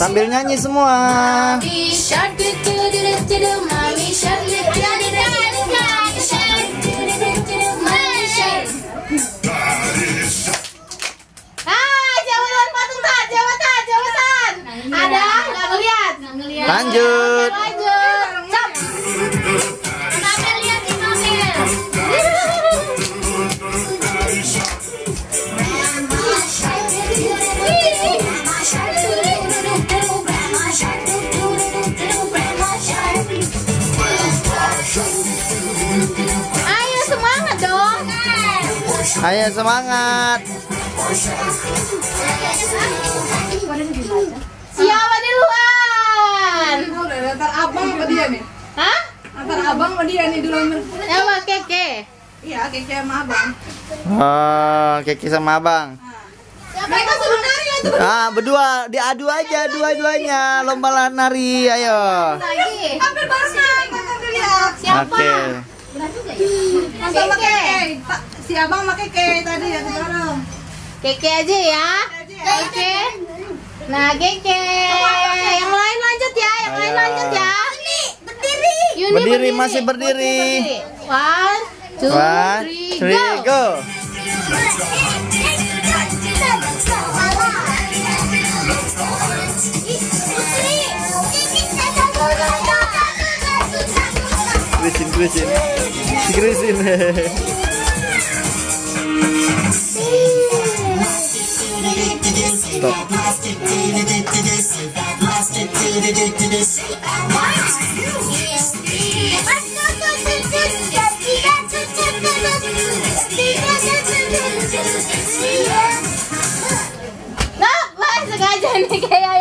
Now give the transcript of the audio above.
Sambil nyanyi semua. Ah, patung tak. Ada, nggak ngeliat? Lanjut. Ayo semangat. Siapa duluan? Oh, udah antar abang sama dia nih. Hah? Antar abang sama dia nih duluan. Sama Keke. Iya, keke sama abang. Oh, Kiki sama Abang. Mereka suruh nari tuh. Ah, berdua diadu aja dua-duanya lomba nari. Ayo. Lagi. Hampir barengan. Siapa? Oke. Keke. Pa- Si abang sama keke tadi yang bareng. Keke aja ya. Oke. Nah, Keke. Yang lain lanjut ya, yang lain lanjut ya. Berdiri. Yuni Berdiri, masih berdiri. One, two, One, three, three, go. go. Krisin. Si Krisin. Stop. Nah, lah sengaja nih kayak ya lu